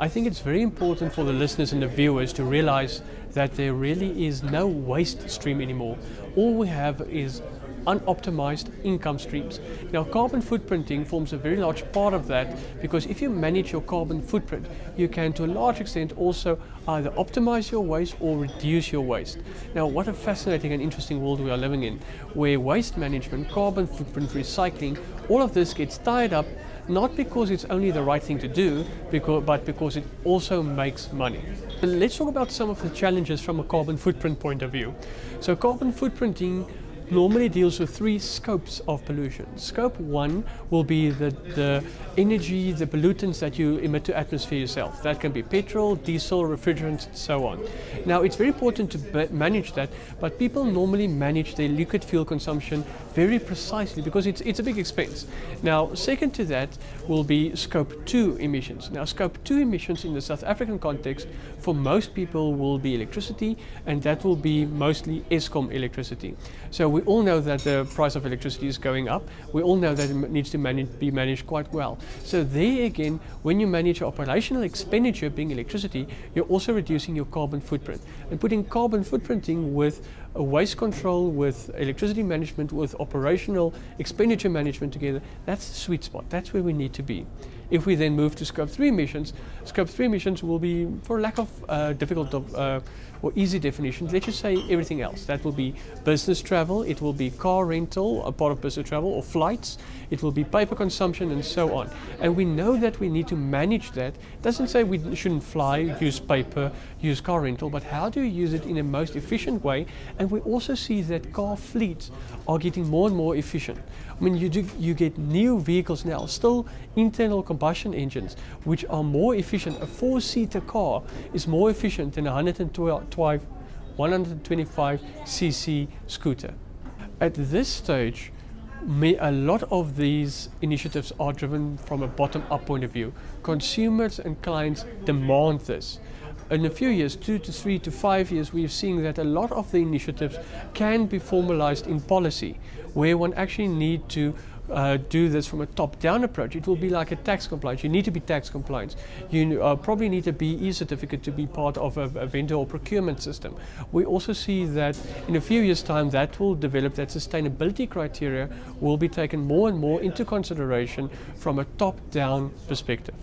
I think it's very important for the listeners and the viewers to realize that there really is no waste stream anymore. All we have is unoptimized income streams. Now, carbon footprinting forms a very large part of that because if you manage your carbon footprint, you can to a large extent also either optimize your waste or reduce your waste. Now, what a fascinating and interesting world we are living in, where waste management, carbon footprint recycling, all of this gets tied up not because it's only the right thing to do, because, but because it also makes money. Let's talk about some of the challenges from a carbon footprint point of view. So, carbon footprinting normally deals with three scopes of pollution. Scope one will be the, the energy, the pollutants that you emit to atmosphere yourself. That can be petrol, diesel, refrigerants, and so on. Now, it's very important to manage that, but people normally manage their liquid fuel consumption very precisely because it's, it's a big expense. Now, second to that will be scope two emissions. Now, scope two emissions in the South African context for most people will be electricity, and that will be mostly Eskom electricity. So we all know that the price of electricity is going up. We all know that it needs to manage, be managed quite well. So there again, when you manage your operational expenditure being electricity, you're also reducing your carbon footprint. And putting carbon footprinting with waste control, with electricity management, with operational expenditure management together, that's the sweet spot. That's where we need to be. If we then move to scope 3 emissions, scope 3 emissions will be, for lack of uh, difficult uh, or easy definitions, let's just say everything else. That will be business travel, it will be car rental, a part of business travel, or flights, it will be paper consumption, and so on. And we know that we need to manage that. It doesn't say we shouldn't fly, use paper, use car rental, but how do you use it in a most efficient way? And we also see that car fleets are getting more and more efficient. I mean, you, do, you get new vehicles now, still internal combustion engines, which are more efficient. A four-seater car is more efficient than a 112 125 cc scooter. At this stage, a lot of these initiatives are driven from a bottom-up point of view. Consumers and clients demand this. In a few years, two to three to five years, we've seen that a lot of the initiatives can be formalized in policy, where one actually need to uh, do this from a top-down approach, it will be like a tax compliance. You need to be tax compliant. You uh, probably need a BE certificate to be part of a, a, vendor or procurement system. We also see that in a few years' time, that will develop, that sustainability criteria will be taken more and more into consideration from a top-down perspective.